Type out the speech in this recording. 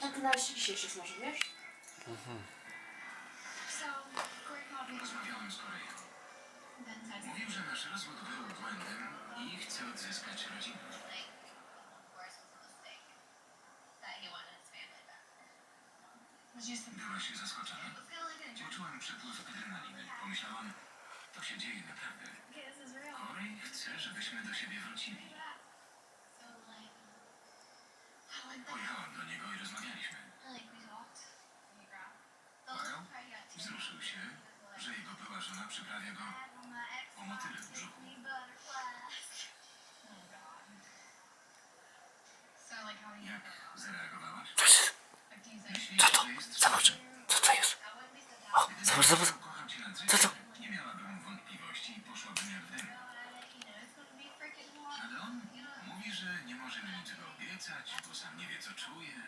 to na dzisiejszy smaży, wiesz? Koreją. Mówił, że nasz rozwód był błędem i chce odzyskać rodzinę. Byłaś zaskoczona? Poczułem przepływ adrenaliny. Pomyślałam, to się dzieje naprawdę. Była żona przyprawia go o motyle w brzuchu. Jak zareagowałaś? Co to? Zobacz, co to jest? O, zobacz, zobacz. Cię na Co to? Nie miałabym wątpliwości i poszłabym jak w dym. Ale on mówi, że nie może mi niczego obiecać, bo sam nie wie, co czuje.